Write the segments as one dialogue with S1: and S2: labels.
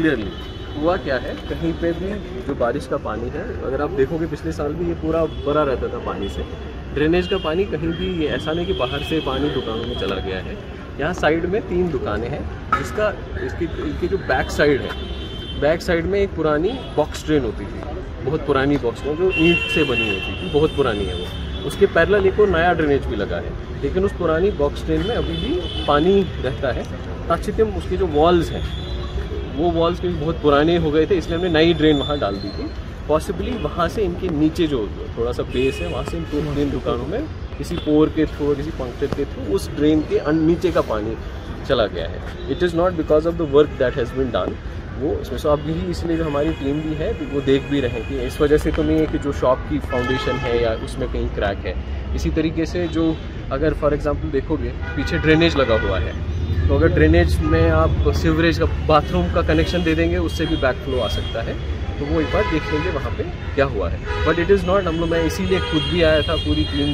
S1: Clearly हुआ क्या है? कहीं पे भी जो बारिश का पानी है, अगर आप देखोगे पिछले साल भी ये पूरा भरा रहता था पानी से। ड्रेनेज का पानी कहीं भी, ये ऐसा नहीं कि बाहर से पानी दुकानों में चला गया है। यहाँ साइड में तीन दुकानें हैं, जिसका, इसकी, इनकी जो बैक साइड है, बैक साइड में एक पुरानी बॉक्स ट्रेन होती थी। बहुत पुरानी बॉक्स ट्रेन जो ईंट से बनी होती थी, बहुत पुरानी है वो। उसके पैरल एक और नया ड्रेनेज भी लगा है। लेकिन उस पुरानी बॉक्स ट्रेन में अभी भी पानी रहता है। ताचितम उसके जो वॉल्स हैं वो वॉल्स भी बहुत पुराने हो गए थे, इसलिए हमने नई ड्रेन वहाँ डाल दी थी। पॉसिबली वहाँ से इनके नीचे जो थोड़ा सा बेस है, वहाँ से इन तीन दुकानों में किसी पोर के थ्रू किसी पंक्चर के थ्रू उस ड्रेन के नीचे का पानी चला गया है। It is not because of the work that has been done वो इसमें सो अब यही इसलिए जो हमारी टीम भी है तो वो देख भी रहे हैं कि इस वजह से तो नहीं है कि जो शॉप की फाउंडेशन है या उसमें कहीं क्रैक है। इसी तरीके से जो अगर फॉर एग्जांपल देखोगे, पीछे ड्रेनेज लगा हुआ है। तो अगर ड्रेनेज में आप सीवरेज का बाथरूम का कनेक्शन दे देंगे, उससे भी बैक फ्लो आ सकता है। तो वो एक बार देख लेंगे वहाँ पे क्या हुआ है। बट इट इज़ नॉट हम लोग, मैं इसीलिए खुद भी आया था, पूरी टीम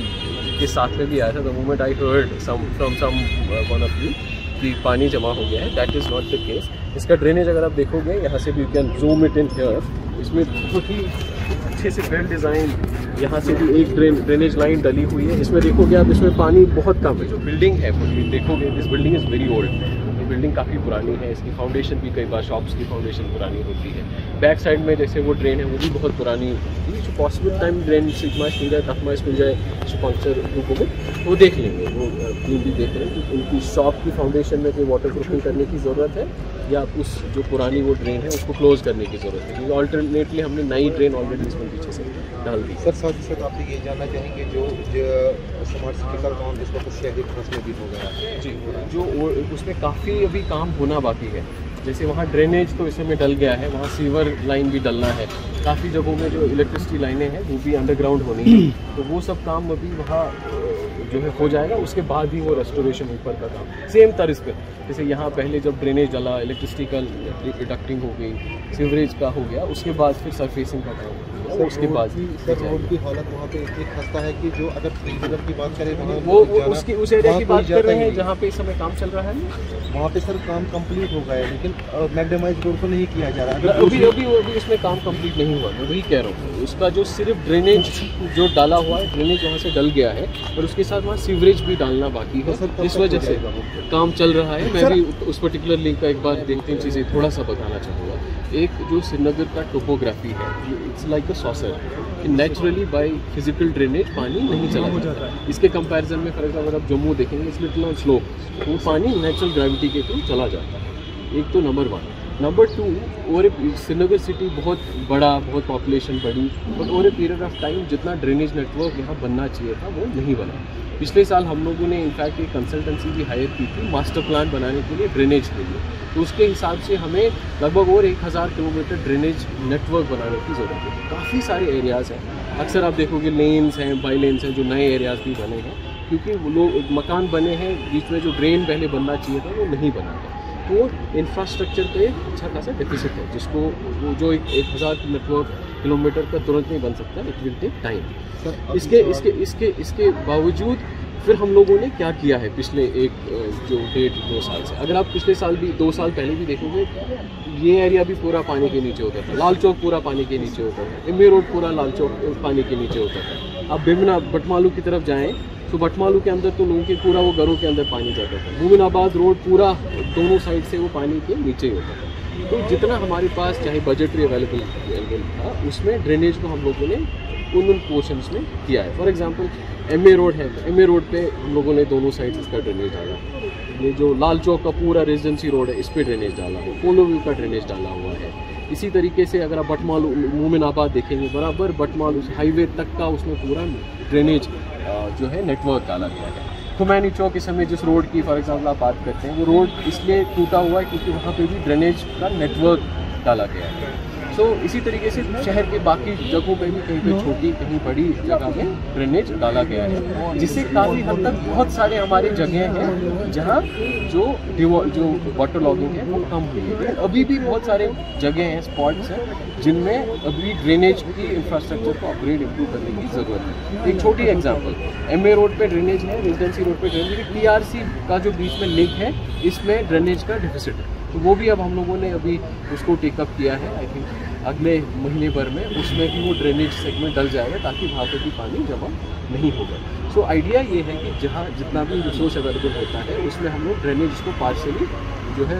S1: के साथ में भी आया था। The moment I heard some from some one of you कि पानी जमा हो गया है। That is not the case इसका ड्रेनेज अगर आप देखोगे, यहाँ से भी you can zoom it in here इसमें बहुत ही अच्छे से वेल डिज़ाइन यहाँ से भी एक ड्रेन ड्रेनेज लाइन डली हुई है। इसमें देखोगे आप, इसमें पानी बहुत कम है। जो बिल्डिंग है देखोगे this building is very old building काफ़ी पुरानी है। इसकी फाउंडेशन भी कई बार शॉप्स की फाउंडेशन पुरानी होती है। बैक साइड में जैसे वो ड्रेन है वो भी बहुत पुरानी है। जो पॉसिबल टाइम ड्रेन सिग्माइस मिल जाए तकमाइस मिल जाए स्पॉन्सर ग्रुपों में वो देख लेंगे। वो टीम भी देख रहे हैं कि उनकी शॉप की फाउंडेशन में कोई वाटर प्रूफिंग करने की ज़रूरत है या उस जो पुरानी वो ड्रेन है उसको क्लोज करने की ज़रूरत है। क्योंकि ऑल्टरनेटली हमने नई ड्रेन ऑलरेडी इसमें पीछे से डाल दी।
S2: सर साथ ही साथ आप ये जानना चाहेंगे जो, जो स्मार्ट सिटी का काम जिसका कुछ शहरी खर्च में भी हो गया।
S1: जी जो उसमें काफ़ी अभी काम होना बाकी है। जैसे वहाँ ड्रेनेज तो इस समय डल गया है, वहाँ सीवर लाइन भी डलना है। काफ़ी जगहों में जो इलेक्ट्रिसिटी लाइनें हैं, वो भी अंडरग्राउंड होनी है। तो वो सब काम अभी वहाँ जो है हो जाएगा, उसके बाद ही वो रेस्टोरेशन ऊपर का काम। सेम तर्ज पर जैसे यहाँ पहले जब ड्रेनेज डला इलेक्ट्रिसिटी का डक्टिंग हो गई सीवरेज का हो गया, उसके बाद फिर सरफेसिंग का काम।
S2: सर उसके बाद सर रोड की हालत वहाँ पे इतनी खस्ता है कि जो अगर जगह की बात करें वहाँ
S1: वो उसकी उस एरिया की बात कर रहे हैं जहाँ पे इस समय काम चल रहा है?
S2: वहाँ पे सर काम कंप्लीट हो गया है लेकिन मैगडमाइज रोड को नहीं किया जा रहा है।
S1: अभी अभी काम कंप्लीट नहीं हुआ मैं वही कह रहा हूँ। उसका जो सिर्फ़ ड्रेनेज जो डाला हुआ है ड्रेनेज वहाँ से डल गया है और उसके साथ वहाँ सीवरेज भी डालना बाकी है इस वजह से काम चल रहा है। मैं भी उस पर्टिकुलर लिंक का एक बार तीन तीन चीज़ें थोड़ा सा बताना चाहूँगा। एक जो श्रीनगर का टोपोग्राफी है इट्स लाइक अ सॉसर कि नेचुरली बाय फ़िज़िकल ड्रेनेज पानी नहीं चला जाता। है। इसके कंपैरिजन में फॉर एग्ज़ाम्पल आप जम्मू देखेंगे इस लिटिल स्लो वो पानी नेचुरल ग्रेविटी के थ्रू चला जाता है। एक तो number one number two over Srinagar city बहुत बड़ा बहुत पॉपुलेशन बढ़ी but over a period of time जितना ड्रेनेज नेटवर्क यहाँ बनना चाहिए था वो नहीं बना। पिछले साल हम लोगों ने इनफैक्ट एक कंसल्टेंसी भी हायर की थी मास्टर प्लान बनाने के लिए ड्रेनेज के लिए। तो उसके हिसाब से हमें लगभग और एक हज़ार किलोमीटर ड्रेनेज नेटवर्क बनाने की ज़रूरत है। काफ़ी सारे एरियाज़ हैं। अक्सर आप देखोगे लेन्स हैं बाई लेन्स हैं जो नए एरियाज़ भी बने हैं। क्योंकि वो लोग मकान बने हैं बीच में जो ड्रेन पहले बनना चाहिए था वो नहीं बना है तो इंफ्रास्ट्रक्चर पे अच्छा खासा डेफिसिट है जिसको वो जो एक एक हज़ार नेटवर्क किलोमीटर का तुरंत नहीं बन सकता इट विल टेक टाइम इसके इसके इसके इसके बावजूद फिर हम लोगों ने क्या किया है पिछले एक जो डेढ़ दो साल से? अगर आप पिछले साल भी, दो साल पहले भी देखोगे, ये एरिया भी पूरा पानी के नीचे होता था। लाल चौक पूरा पानी के नीचे होता था। एम रोड पूरा लाल चौक पानी के नीचे होता था। अब बिमना, बटमालू की तरफ़ जाएँ तो बटमालू के अंदर तो लोगों के पूरा वो घरों के अंदर पानी जाता था। मोमिनाबाद रोड पूरा दोनों साइड से वो पानी के नीचे ही होता था। तो जितना हमारे पास, चाहे बजटरी अवेलेबल अवेलेबल था, उसमें ड्रेनेज को हम लोगों ने उन उन पोर्शन में किया है। For example M A road है एम ए रोड पे हम लोगों ने दोनों साइड इसका ड्रेनेज डाला। ये जो लाल चौक का पूरा रेजिडेंसी रोड है, इस पर ड्रेनेज डाला है पोलो व्यू का ड्रेनेज डाला हुआ है। इसी तरीके से अगर आप बटमाल मोमिनाबाद देखेंगे, बराबर बटमाल उस हाईवे तक का उसमें पूरा ड्रेनेज जो है नेटवर्क डाला गया है। खुमैनी चौक इस समय जिस रोड की फॉर एग्ज़ाम्पल आप बात करते हैं, वो रोड इसलिए टूटा हुआ है क्योंकि वहाँ पे भी ड्रेनेज का नेटवर्क डाला गया है। So, इसी तरीके से शहर के बाकी जगहों पे भी कहीं पे छोटी कहीं बड़ी जगह में ड्रेनेज डाला गया है जिससे काफ़ी हद तक बहुत सारे हमारे जगह हैं जहाँ जो जो वाटर लॉगिंग है वो कम हुई है। अभी भी बहुत सारे जगह हैं स्पॉट्स हैं जिनमें अभी ड्रेनेज की इंफ्रास्ट्रक्चर को अपग्रेड इम्प्रूव करने की ज़रूरत है। एक छोटी एग्ज़ाम्पल एम रोड पे ड्रेनेज है रेजिडेंसी रोड पे ड्रेनेज टी का जो बीच में लिंक है इसमें ड्रेनेज का डिफिसिट है। तो वो भी अब हम लोगों ने अभी उसको टेकअप किया है आई थिंक अगले महीने भर में उसमें भी वो ड्रेनेज सेगमेंट डल जाएगा ताकि वहाँ पर भी पानी जमा नहीं होगा। सो आइडिया ये है कि जहाँ जितना भी रिसोर्स अवेलेबल होता है, उसमें हम लोग ड्रेनेज को पार्शली जो है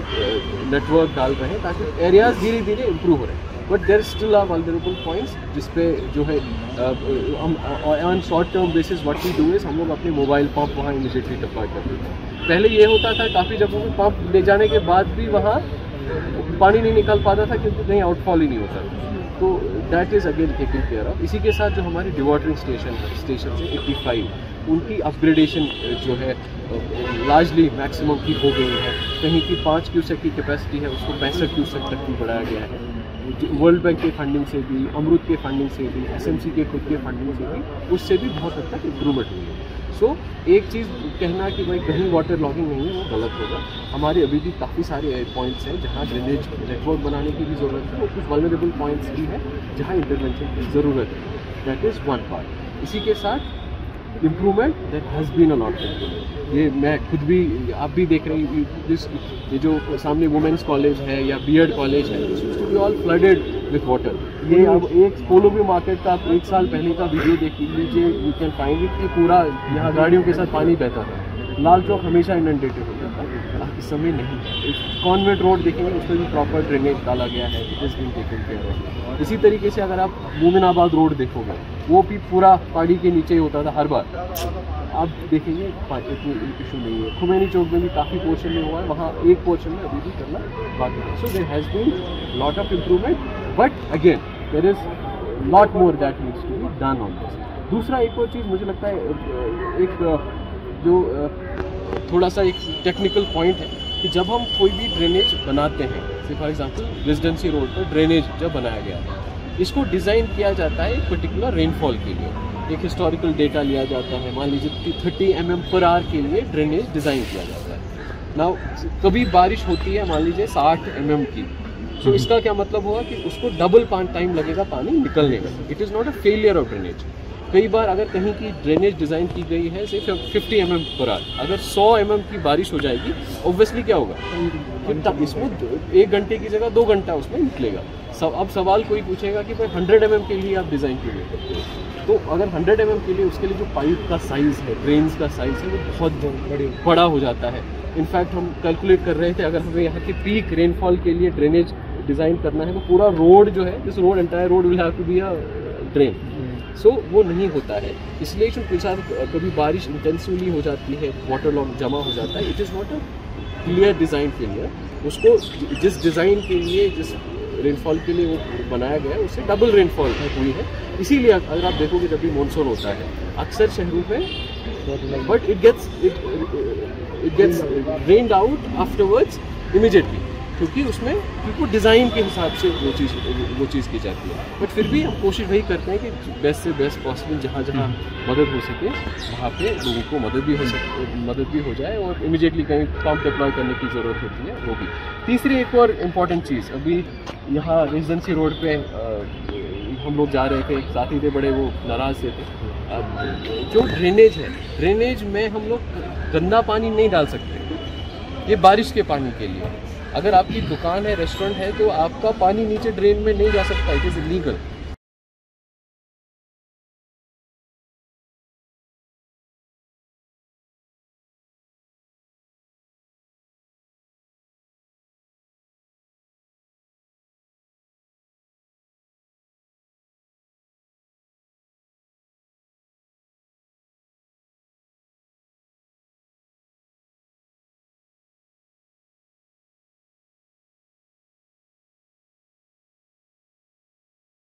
S1: नेटवर्क डाल रहे हैं ताकि एरियाज़ धीरे धीरे इम्प्रूव हो रहे हैं। But there still are vulnerable points जिसपे जो है on short term basis what we do is हम लोग अपने मोबाइल पंप वहाँ इमीजिएटली डिप्लॉय कर देते हैं। पहले ये होता था काफ़ी जगहों में पंप ले जाने के बाद भी वहाँ पानी नहीं निकल पाता था क्योंकि कहीं आउटफॉल ही नहीं होता था। तो that is again taking care of इसी के साथ जो हमारे डिवाटरिंग स्टेशन है स्टेशन है एट्टी फाइव उनकी अपग्रेडेशन जो है लार्जली मैक्सिमम की हो गई है। कहीं की पाँच क्यूसेक की कैपेसिटी है, उसको पैंसठ क्यूसेक तक भी बढ़ाया गया है। वर्ल्ड बैंक के फंडिंग से भी अमृत के फंडिंग से भी एसएमसी के खुद के फंडिंग से भी, उससे भी बहुत हद तक इम्प्रूवमेंट हुई है। सो एक चीज़ कहना कि भाई कहीं वाटर लॉगिंग नहीं है वो गलत होगा। हमारे अभी भी काफ़ी सारे पॉइंट्स हैं जहाँ ड्रेनेज नेटवर्क बनाने की भी ज़रूरत है, और कुछ वलरेबल पॉइंट्स भी हैं जहाँ इंटरवेंशन की ज़रूरत है। दैट इज़ वन पार्ट इसी के साथ improvement that has been a lot ये मैं खुद भी, आप भी देख रहे हैं दिस ये जो सामने वुमेंस कॉलेज है या बी एड कॉलेज है ऑल फ्लडेड विथ वाटर ये अब एक पोलो भी मार्केट का आप एक साल पहले का वीडियो देख लीजिए यू कैन फाइंड इट कि पूरा यहाँ गाड़ियों के साथ पानी बहता था। लाल चौक हमेशा इनडेटेड होता था। इस समय नहीं कॉन्वेंट रोड देखेंगे, उस पर भी प्रॉपर ड्रेनेज डाला गया है it is been taken care of इसी तरीके से अगर आप मोमिनाबाद रोड देखोगे, वो भी पूरा पहाड़ी के नीचे ही होता था हर बार। आप देखेंगे इतनी इशू नहीं है। खुमैनी चौक में भी काफ़ी पोर्शन में हुआ है, वहाँ एक पोर्शन में अभी भी करना बाकी है। So there has been lot of improvement but again there is lot more that needs to be done on this दूसरा एक और चीज़ मुझे लगता है एक, जो थोड़ा सा एक टेक्निकल पॉइंट है कि जब हम कोई भी ड्रेनेज बनाते हैं फॉर एग्जांपल रेजिडेंसी रोड पर ड्रेनेज जब बनाया गया है, इसको डिज़ाइन किया जाता है एक पर्टिकुलर रेनफॉल के लिए। एक हिस्टोरिकल डेटा लिया जाता है, मान लीजिए thirty M M per hour के लिए ड्रेनेज डिज़ाइन किया जाता है। ना कभी बारिश होती है, मान लीजिए साठ एम एम की तो इसका क्या मतलब हुआ कि उसको डबल टाइम लगेगा पानी निकलने में। It is not a failure of drainage कई बार अगर कहीं की ड्रेनेज डिज़ाइन की गई है सिर्फ़ fifty M M per hour. अगर सौ एम एम की बारिश हो जाएगी ऑब्वियसली क्या होगा? फिर इसमें एक घंटे की जगह दो घंटा उसमें निकलेगा। सब अब सवाल कोई पूछेगा कि भाई हंड्रेड एम के लिए आप डिज़ाइन क्यों नहीं करते तो अगर हंड्रेड एम के लिए उसके लिए जो पाइप का साइज़ है ड्रेन्स का साइज़ है वो बहुत बड़ा हो जाता है। इनफैक्ट हम कैलकुलेट कर रहे थे अगर हमें यहाँ की पीक रेनफॉल के लिए ड्रेनेज डिज़ाइन करना है तो पूरा रोड जो है this road entire road will have to be a drain so so, वो नहीं होता है। इसलिए क्योंकि साथ कभी बारिश इंटेंसिवली हो जाती है वाटर लॉग जमा हो जाता है it is not a clear design failure उसको जिस डिज़ाइन के लिए जिस रेनफॉल के लिए वो बनाया गया है उससे डबल रेनफॉल हुई है। इसीलिए अगर आप देखोगे जब भी मानसून होता है अक्सर शहरों में but it gets it it gets rained out afterwards immediately क्योंकि उसमें क्योंकि डिज़ाइन के हिसाब से वो चीज़ वो चीज़ की जाती है। बट फिर भी हम कोशिश वही करते हैं कि बेस्ट से बेस्ट पॉसिबल जहाँ जहाँ मदद हो सके वहाँ पे लोगों को मदद भी हो सके मदद भी हो जाए और इमिजिएटली कहीं पंप डिप्लॉय करने की ज़रूरत होती है वो भी। तीसरी एक और इंपॉर्टेंट चीज़ अभी यहाँ रेजिडेंसी रोड पर हम लोग जा रहे थे साथी थे बड़े वो नाराज़ से थे। अब जो ड्रेनेज है ड्रेनेज में हम लोग गंदा पानी नहीं डाल सकते। ये बारिश के पानी के लिए। अगर आपकी दुकान है रेस्टोरेंट है तो आपका पानी नीचे ड्रेन में नहीं जा सकता इट इज़ इलीगल